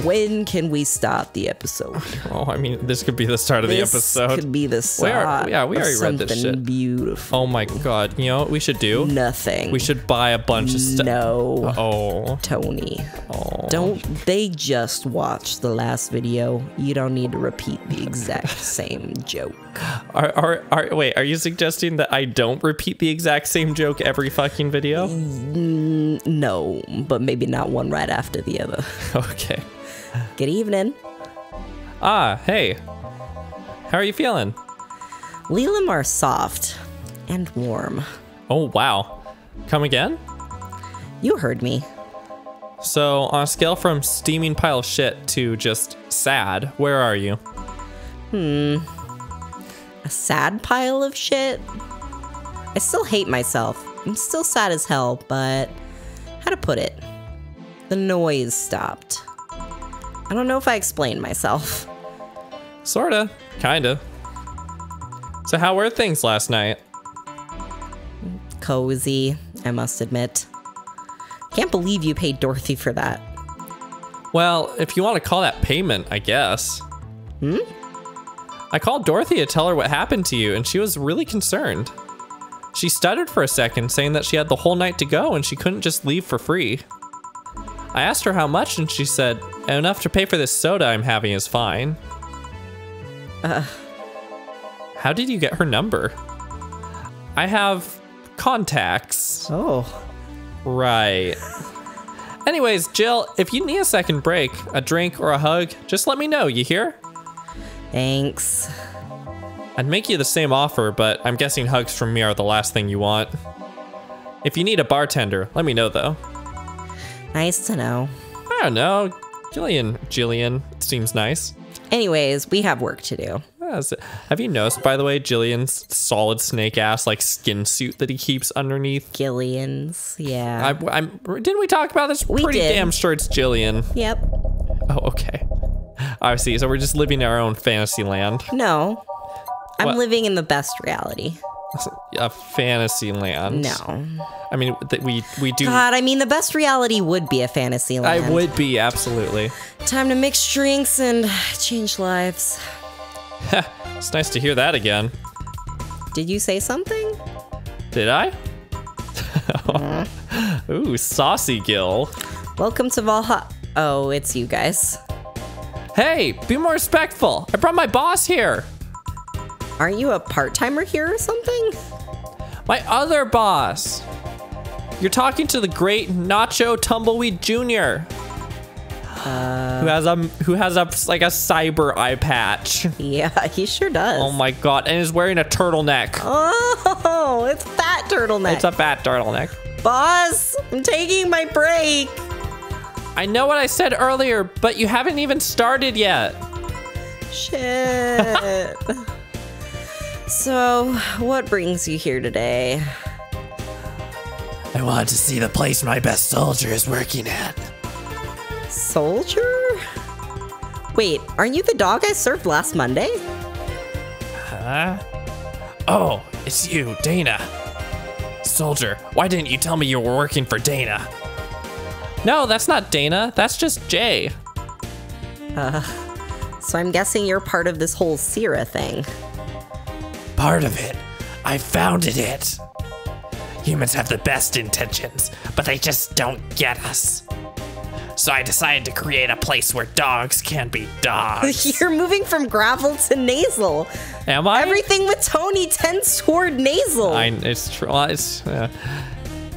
When can we start the episode? Oh, I mean, this could be the start of the this episode. could be the We are- start. yeah, we already read this something shit. Beautiful. Oh my god. You know what we should do? Nothing. We should buy a bunch of stuff. No, Oh. Tony. Oh. Don't they just watch the last video? You don't need to repeat the exact same joke. Are, are, are, wait, are you suggesting that I don't repeat the exact same joke every fucking video? Mm, no, but maybe not one right after the other. Okay. Good evening. Ah, hey. How are you feeling? Leland are soft and warm. Oh, wow. Come again? You heard me. So, on a scale from steaming pile of shit to just sad, where are you? Hmm. A sad pile of shit. I still hate myself. I'm still sad as hell, but how to put it? The noise stopped. I don't know if I explained myself. Sorta. Kinda. So, how were things last night? Cozy, I must admit. Can't believe you paid Dorothy for that. Well, if you want to call that payment, I guess. Hmm? I called Dorothy to tell her what happened to you, and she was really concerned. She stuttered for a second, saying that she had the whole night to go and she couldn't just leave for free. I asked her how much, and she said, Enough to pay for this soda I'm having is fine. How did you get her number? I have contacts. Oh. Right. Anyways, Jill, if you need a second break, a drink, or a hug, just let me know, you hear? Thanks. I'd make you the same offer, but I'm guessing hugs from me are the last thing you want. If you need a bartender, let me know though. Nice to know. I don't know. Gillian, Jillian seems nice. Anyways, we have work to do. Have you noticed, by the way, Jillian's solid snake ass like skin suit that he keeps underneath? Gillian's, yeah. I, I'm. Didn't we talk about this? We Pretty did. damn sure it's Jillian. yep. Oh, okay. I see. So we're just living in our own fantasy land. No. I'm What? living in the best reality. A fantasy land. No. I mean, we we do. God, I mean, the best reality would be a fantasy land. I would be absolutely. Time to mix drinks and change lives. It's nice to hear that again. Did you say something? Did I? Ooh, saucy Gil. Welcome to Valhalla. Oh, it's you guys. Hey, be more respectful. I brought my boss here. Aren't you a part timer here or something? My other boss. You're talking to the great Nacho Tumbleweed Jr. Uh, who has a who has a like a cyber eye patch. Yeah, he sure does. Oh my god, and is wearing a turtleneck. Oh, it's fat turtleneck. It's a fat turtleneck. Boss, I'm taking my break. I know what I said earlier, but you haven't even started yet. Shit. so, what brings you here today? I wanted to see the place my best soldier is working at. Soldier? Wait, aren't you the dog I served last Monday? Huh? Oh, it's you, Dana. Soldier, why didn't you tell me you were working for Dana? No, that's not Dana. That's just Jay. Uh, So I'm guessing you're part of this whole Sierra thing. Part of it. I founded it. Humans have the best intentions, but they just don't get us. So I decided to create a place where dogs can be dogs. You're moving from gravel to nasal. Am I? Everything with Tony tends toward nasal. I, it's true. It's, uh,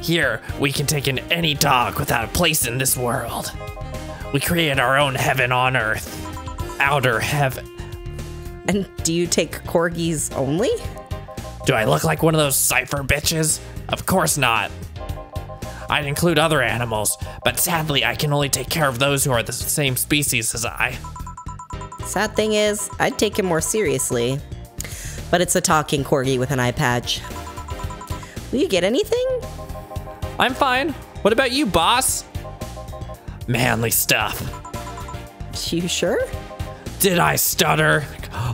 here, we can take in any dog without a place in this world. We create our own heaven on earth. Outer heaven. And do you take corgis only? Do I look like one of those cipher bitches? Of course not. I'd include other animals, but sadly, I can only take care of those who are the same species as I. Sad thing is, I'd take him more seriously. But it's a talking corgi with an eye patch. Will you get anything? I'm fine. What about you, boss? Manly stuff. You sure? Did I stutter?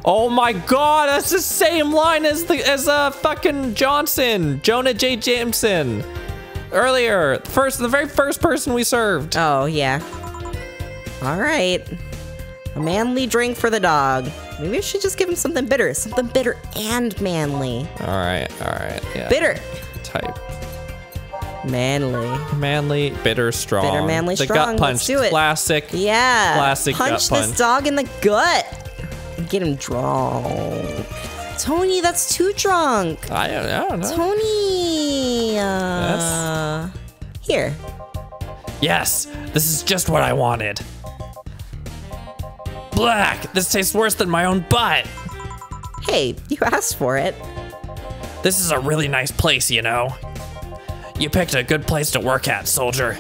Oh my god, that's the same line as the as uh fucking Johnson, Jonah J. Jameson. Earlier, first the very first person we served. Oh, yeah. All right. A manly drink for the dog. Maybe I should just give him something bitter. Something bitter and manly. All right, all right. Yeah. Bitter. type. Manly. Manly, bitter, strong. Bitter, manly, the strong. gut punch, Let's do it. classic. Yeah. Classic gut Punch punch. this dog in the gut. Get him drunk. Tony, that's too drunk. I don't, I don't know. Tony. Uh, Here. Yes, this is just what I wanted. Black, this tastes worse than my own butt. Hey, you asked for it. This is a really nice place, you know. You picked a good place to work at, soldier.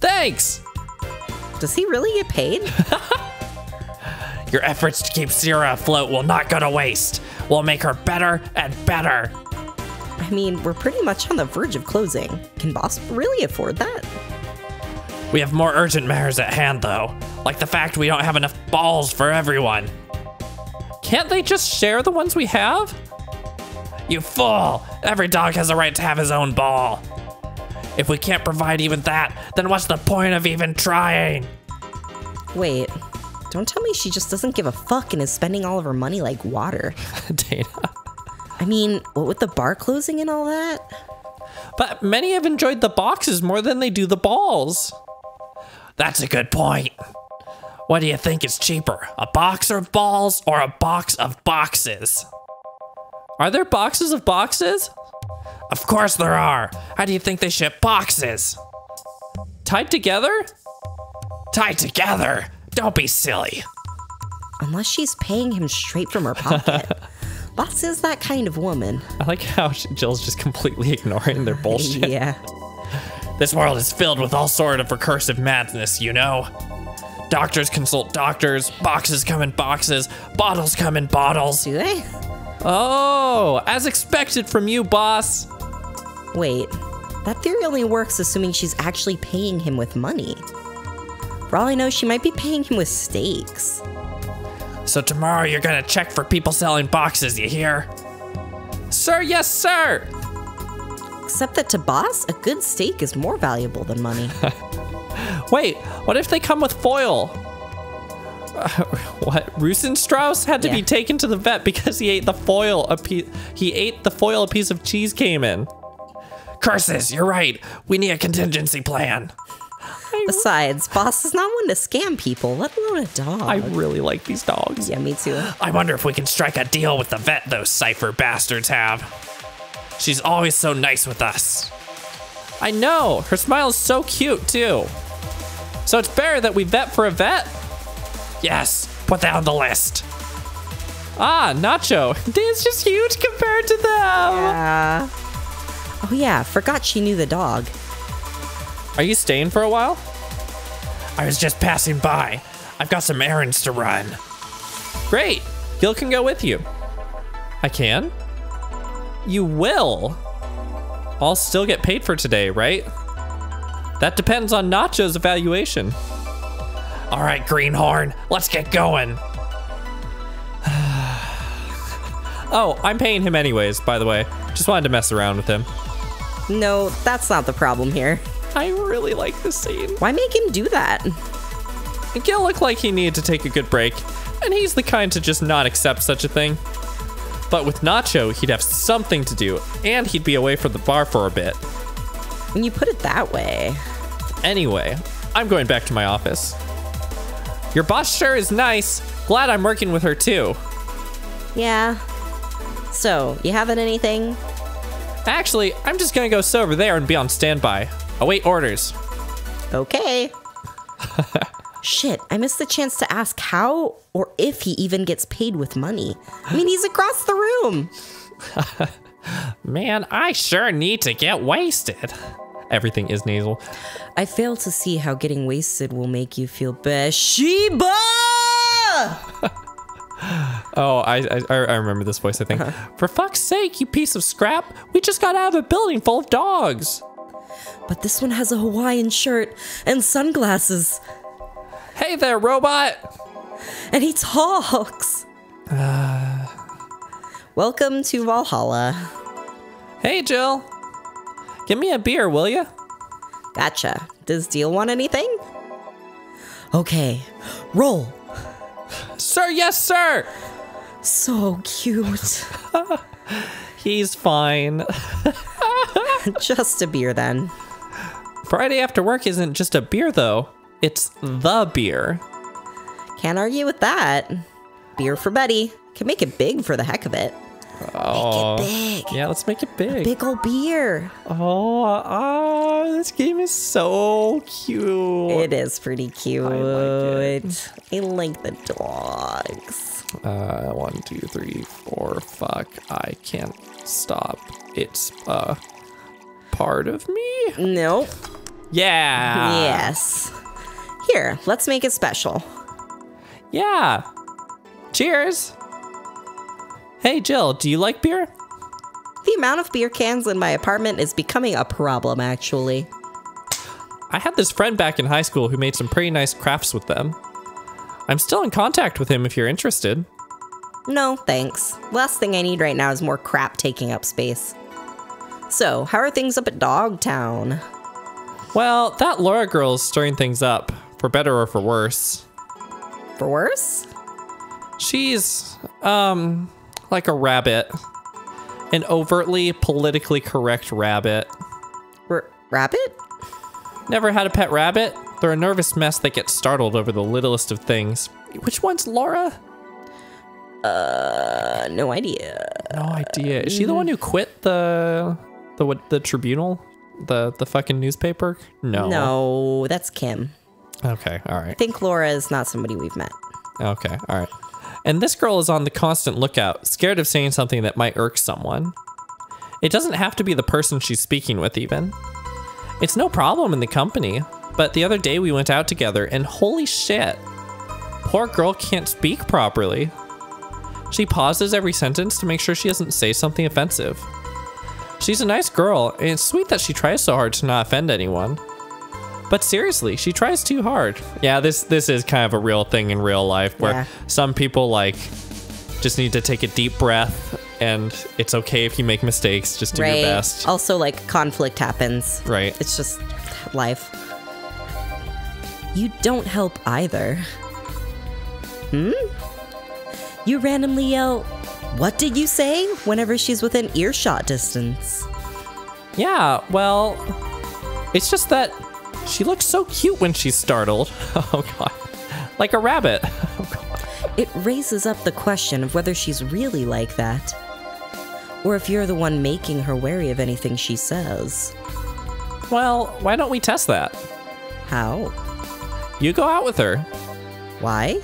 Thanks! Does he really get paid? Your efforts to keep Sierra afloat will not go to waste. We'll make her better and better. I mean, we're pretty much on the verge of closing. Can Boss really afford that? We have more urgent matters at hand, though, like the fact we don't have enough balls for everyone. Can't they just share the ones we have? You fool! Every dog has a right to have his own ball. If we can't provide even that, then what's the point of even trying? Wait, don't tell me she just doesn't give a fuck and is spending all of her money like water. Dana. I mean, what with the bar closing and all that? But many have enjoyed the boxes more than they do the balls. That's a good point. What do you think is cheaper, a box of balls or a box of boxes? Are there boxes of boxes? Of course there are. How do you think they ship boxes? Tied together? Tied together? Don't be silly. Unless she's paying him straight from her pocket. Boss is that kind of woman. I like how Jill's just completely ignoring their bullshit. Yeah. This world is filled with all sort of recursive madness, you know? Doctors consult doctors, boxes come in boxes, bottles come in bottles. Do they? Oh, as expected from you, boss. Wait, that theory only works assuming she's actually paying him with money. For all I know, she might be paying him with steaks. So tomorrow you're gonna check for people selling boxes, you hear? Sir, yes, sir. Except that to Boss, a good steak is more valuable than money. Wait, what if they come with foil? Uh, what? Rosenstrauss had to be taken to the vet because he ate the foil. A piece. He ate the foil a piece of cheese came in. Curses! You're right. We need a contingency plan. Besides, Boss is not one to scam people, let alone a dog. I really like these dogs. yeah, me too. I wonder if we can strike a deal with the vet those cipher bastards have. She's always so nice with us. I know. Her smile is so cute too. So it's better that we vet for a vet. Yes, put that on the list. Ah, Nacho. It's just huge compared to them. Yeah. Oh yeah, forgot she knew the dog. Are you staying for a while? I was just passing by. I've got some errands to run. Great. Gil can go with you. I can? You will. I'll still get paid for today, right? That depends on Nacho's evaluation. All right, Greenhorn, let's get going. oh, I'm paying him anyways, by the way. Just wanted to mess around with him. No, that's not the problem here. I really like this scene. Why make him do that? It gil looked like he needed to take a good break, and he's the kind to just not accept such a thing. But with Nacho, he'd have something to do, and he'd be away from the bar for a bit. When you put it that way. Anyway, I'm going back to my office. Your boss sure is nice. Glad I'm working with her too. Yeah. So, you having anything? Actually, I'm just gonna go sit over there and be on standby. Await orders. Okay. Shit, I missed the chance to ask how or if he even gets paid with money. I mean, he's across the room. Man, I sure need to get wasted. Everything is nasal. I fail to see how getting wasted will make you feel best. Sheba! Oh, I, I I remember this voice. I think. Uh-huh. For fuck's sake, you piece of scrap! We just got out of a building full of dogs. But this one has a Hawaiian shirt and sunglasses, Hey there, robot! and he talks. Uh. Welcome to Valhalla. Hey, Jill. Give me a beer, will ya? Gotcha. Does Deal want anything? Okay, roll. Sir, yes, sir. So cute. He's fine. Just a beer then. Friday after work isn't just a beer, though. It's the beer. Can't argue with that. Beer for Betty. Can make it big for the heck of it. Oh, Big. yeah. Let's make it big. Big old beer. Oh, oh, this game is so cute. It is pretty cute. I like, it. I like the dogs. Uh, one, two, three, four. Fuck, I can't stop. It's uh part of me. Nope. Yeah. yes. Here, let's make it special. Yeah. Cheers. Hey, Jill, do you like beer? The amount of beer cans in my apartment is becoming a problem, actually. I had this friend back in high school who made some pretty nice crafts with them. I'm still in contact with him if you're interested. No, thanks. Last thing I need right now is more crap taking up space. So, how are things up at Dogtown? Well, that Laura girl's stirring things up, for better or for worse. For worse? She's, um, like a rabbit. An overtly politically correct rabbit. R- rabbit? Never had a pet rabbit? They're a nervous mess that gets startled over the littlest of things. Which one's Laura? Uh, no idea. No idea. Is she the one who quit the the what the tribunal? The the fucking newspaper? No. No, that's Kim. Okay, all right. I think Laura is not somebody we've met. Okay, all right. And this girl is on the constant lookout, scared of saying something that might irk someone. It doesn't have to be the person she's speaking with, even. It's no problem in the company, but the other day we went out together and holy shit, poor girl can't speak properly. She pauses every sentence to make sure she doesn't say something offensive. She's a nice girl, and it's sweet that she tries so hard to not offend anyone. But seriously, she tries too hard. Yeah, this this is kind of a real thing in real life where Yeah. some people like just need to take a deep breath and it's okay if you make mistakes, just do right. your best. Also, like, conflict happens. Right. It's just life. You don't help either. Hmm? You randomly yell, What did you say? whenever she's within earshot distance. Yeah, well, it's just that she looks so cute when she's startled. Oh god. Like a rabbit. Oh god. It raises up the question of whether she's really like that. Or if you're the one making her wary of anything she says. Well, why don't we test that? How? You go out with her Why?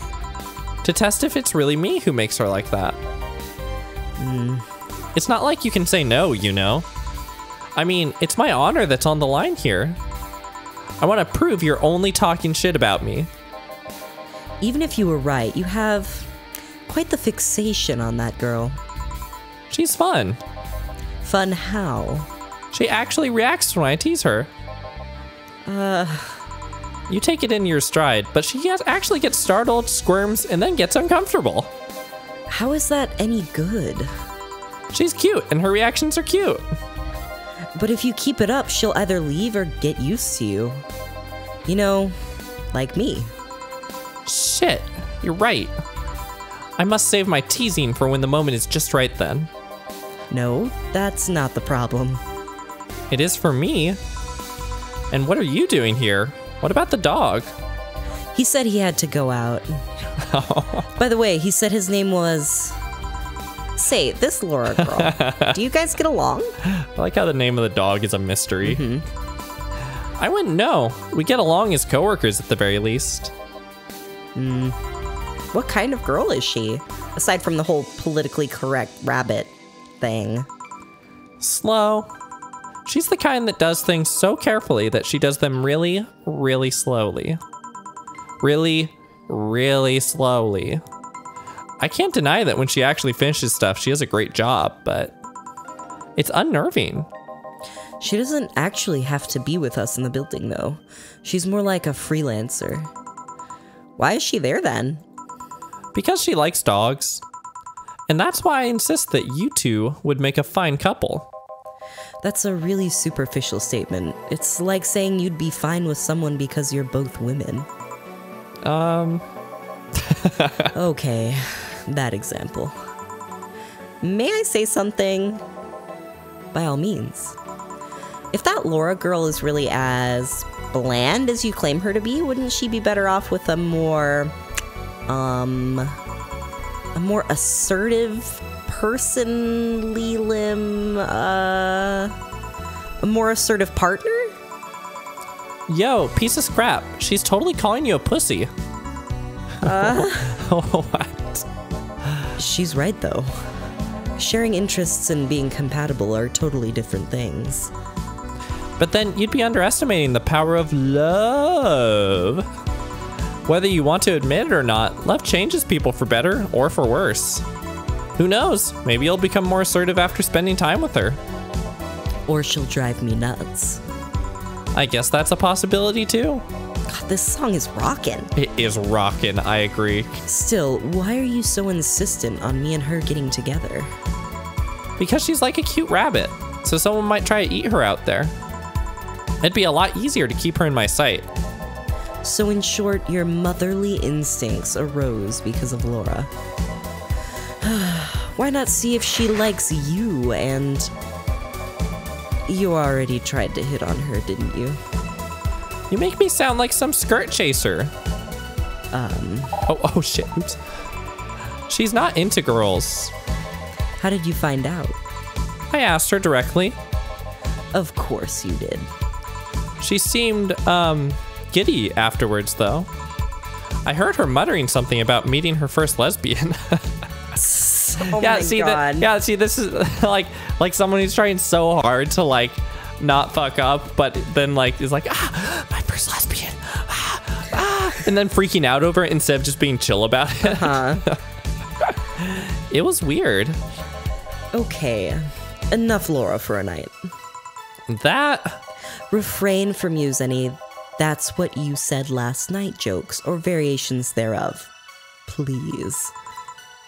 to test if it's really me who makes her like that. Hmm. It's not like you can say no, you know. I mean, it's my honor that's on the line here. I want to prove you're only talking shit about me. Even if you were right, you have quite the fixation on that girl. She's fun. Fun how? She actually reacts when I tease her. Uh. You take it in your stride, but she gets, actually gets startled, squirms, and then gets uncomfortable. How is that any good? She's cute, and her reactions are cute. But if you keep it up, she'll either leave or get used to you. You know, like me. Shit, you're right. I must save my teasing for when the moment is just right then. No, that's not the problem. It is for me. And what are you doing here? What about the dog? He said he had to go out. By the way, he said his name was. Say, this Laura girl. Do you guys get along? I like how the name of the dog is a mystery. Mm-hmm. I wouldn't know. We get along as coworkers at the very least. Hmm. What kind of girl is she? Aside from the whole politically correct rabbit thing. Slow. She's the kind that does things so carefully that she does them really, really slowly. Really, really slowly. I can't deny that when she actually finishes stuff, she does a great job, but it's unnerving. She doesn't actually have to be with us in the building, though. She's more like a freelancer. Why is she there then? Because she likes dogs. And that's why I insist that you two would make a fine couple. That's a really superficial statement. It's like saying you'd be fine with someone because you're both women. Um, Okay, that example. May I say something? By all means. If that Laura girl is really as bland as you claim her to be, wouldn't she be better off with a more, um, a more assertive person, Lelim, uh, a more assertive partner? yo, piece of scrap. She's totally calling you a pussy. Uh, oh, what? She's right, though. Sharing interests and being compatible are totally different things. But then you'd be underestimating the power of love. Whether you want to admit it or not, love changes people for better or for worse. Who knows? Maybe you'll become more assertive after spending time with her. Or she'll drive me nuts. I guess that's a possibility too. God, this song is rockin'. It is rockin', I agree. Still, why are you so insistent on me and her getting together? Because she's like a cute rabbit, so someone might try to eat her out there. It'd be a lot easier to keep her in my sight. So, in short, your motherly instincts arose because of Laura. why not see if she likes you and. You already tried to hit on her, didn't you? You make me sound like some skirt chaser. Um, Oh, oh shit. Oops. She's not into girls. how did you find out? I asked her directly. Of course you did. She seemed, um, giddy afterwards, though. I heard her muttering something about meeting her first lesbian. Oh yeah, see that? Yeah, see, this is like like someone who's trying so hard to like not fuck up, but then like is like, ah, and then freaking out over it instead of just being chill about it. Huh? It was weird. Okay. Enough Laura for a night. That Refrain from use any that's what you said last night jokes or variations thereof. Please.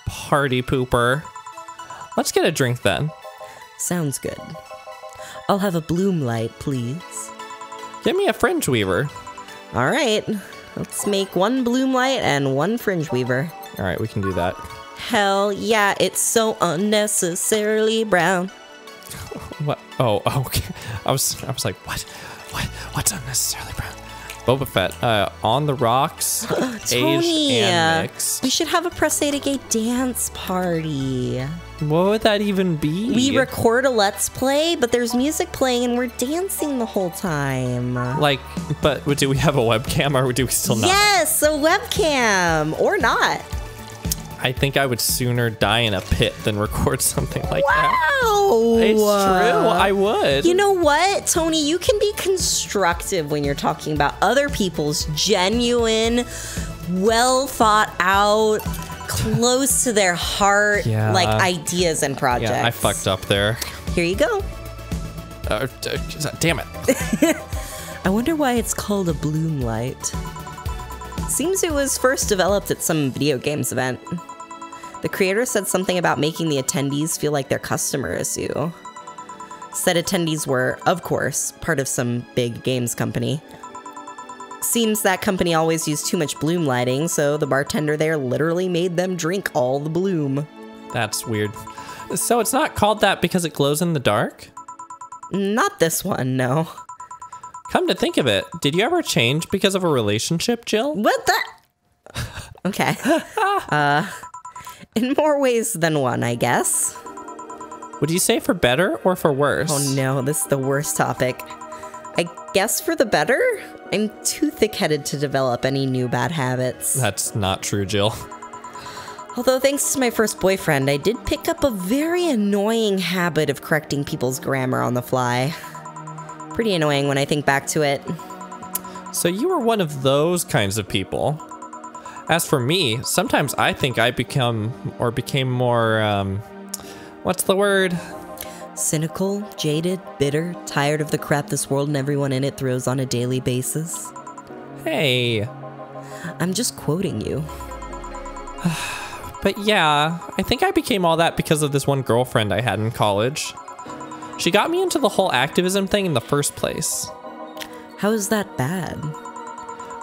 party pooper. Let's get a drink then. Sounds good. I'll have a bloom light, please. Get me a fringe weaver. All right. Let's make one bloom light and one fringe weaver. All right, we can do that. Hell yeah, it's so unnecessarily brown. What? Oh, okay. I was, I was like, what? What? What's unnecessarily brown? Boba Fett, uh, on the rocks, aged Tony, we should have a A Gay dance party. What would that even be? We record a let's play, but there's music playing and we're dancing the whole time. like, but do we have a webcam or do we still not? Yes, a webcam or not. I think I would sooner die in a pit than record something like that. Wow. It's true. I would. You know what, Tony? You can be constructive when you're talking about other people's genuine, well thought out, close to their heart, Yeah. like ideas and projects. yeah, I fucked up there. Here you go. Uh, damn it. I wonder why it's called a bloom light. Seems it was first developed at some video games event. The creator said something about making the attendees feel like their customers you. Said attendees were, of course, part of some big games company. Seems that company always used too much bloom lighting, so the bartender there literally made them drink all the bloom. That's weird. So it's not called that because it glows in the dark? Not this one, no. Come to think of it, did you ever change because of a relationship, Jill? What the? Okay. uh, in more ways than one, I guess. Would you say for better or for worse? Oh no, this is the worst topic. I guess for the better? I'm too thick headed to develop any new bad habits. That's not true, Jill. Although, thanks to my first boyfriend, I did pick up a very annoying habit of correcting people's grammar on the fly. Pretty annoying when I think back to it. So you were one of those kinds of people. As for me, sometimes I think I become or became more um what's the word? Cynical, jaded, bitter, tired of the crap this world and everyone in it throws on a daily basis. Hey. I'm just quoting you. But yeah, I think I became all that because of this one girlfriend I had in college. She got me into the whole activism thing in the first place. How is that bad?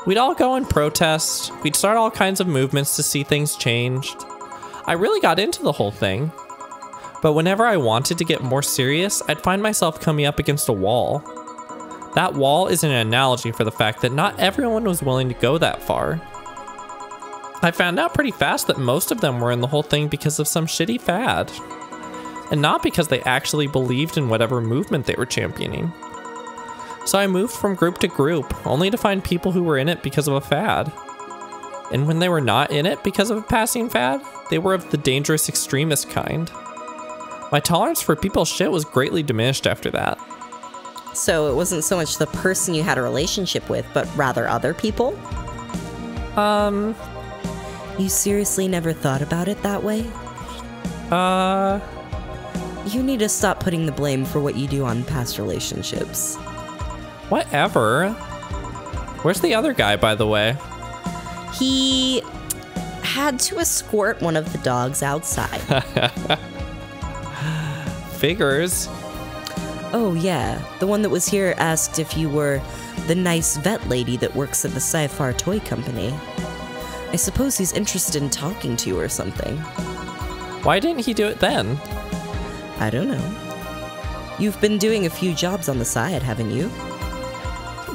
We'd all go and protest. We'd start all kinds of movements to see things changed. I really got into the whole thing. But whenever I wanted to get more serious, I'd find myself coming up against a wall. That wall is an analogy for the fact that not everyone was willing to go that far. I found out pretty fast that most of them were in the whole thing because of some shitty fad, and not because they actually believed in whatever movement they were championing. So I moved from group to group, only to find people who were in it because of a fad. And when they were not in it because of a passing fad, they were of the dangerous extremist kind. My tolerance for people's shit was greatly diminished after that. So it wasn't so much the person you had a relationship with, but rather other people? Um, You seriously never thought about it that way? uh, You need to stop putting the blame for what you do on past relationships. Whatever. Where's the other guy, by the way? He had to escort one of the dogs outside. Figures. oh, yeah. The one that was here asked if you were the nice vet lady that works at the Sci-Fi Toy Company. I suppose he's interested in talking to you or something. Why didn't he do it then? I don't know. You've been doing a few jobs on the side, haven't you?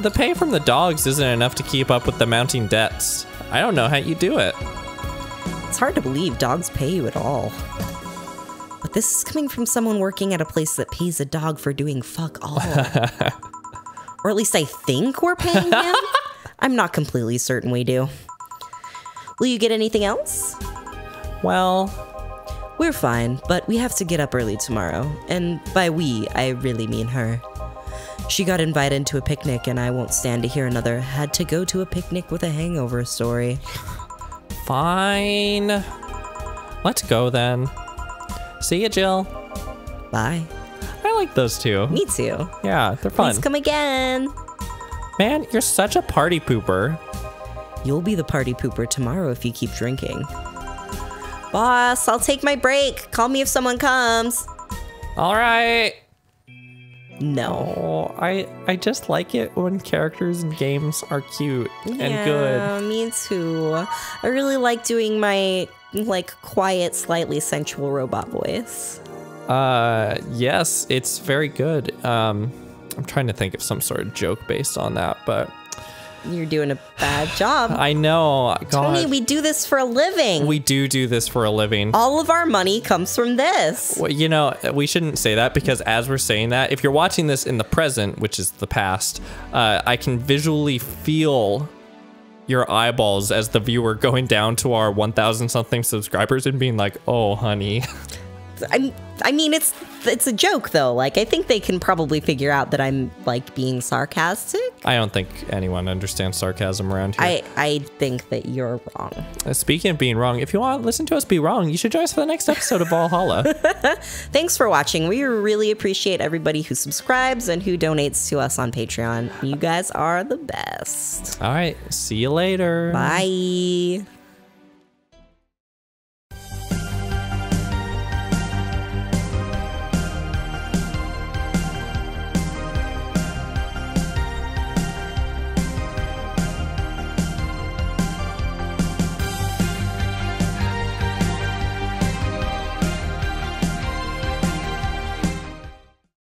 The pay from the dogs isn't enough to keep up with the mounting debts. I don't know how you do it. It's hard to believe dogs pay you at all. But this is coming from someone working at a place that pays a dog for doing fuck all. or at least I think we're paying him. I'm not completely certain we do. Will you get anything else? Well, We're fine, but we have to get up early tomorrow. And by we, I really mean her. She got invited to a picnic, and I won't stand to hear another had to go to a picnic with a hangover story. fine. Let's go then. See ya, Jill. Bye. I like those two. Me too. Yeah, they're fun. Please come again. Man, you're such a party pooper. You'll be the party pooper tomorrow if you keep drinking. Boss, I'll take my break. Call me if someone comes. All right. No. I I just like it when characters in games are cute and good. Yeah, me too. I really like doing my like quiet, slightly sensual robot voice. Uh, yes, it's very good. Um, I'm trying to think of some sort of joke based on that, but You're doing a bad job. I know. God, Tony, we do this for a living. we do do this for a living. All of our money comes from this. Well, you know, we shouldn't say that because as we're saying that, if you're watching this in the present, which is the past, uh, I can visually feel your eyeballs as the viewer going down to our 1,000 something subscribers and being like, "Oh, honey." I, I mean, it's it's a joke though. Like, I think they can probably figure out that I'm like being sarcastic. I don't think anyone understands sarcasm around here. I I think that you're wrong. Uh, Speaking of being wrong, if you want to listen to us be wrong, you should join us for the next episode of Valhalla. Thanks for watching. We really appreciate everybody who subscribes and who donates to us on Patreon. You guys are the best. All right, see you later. Bye.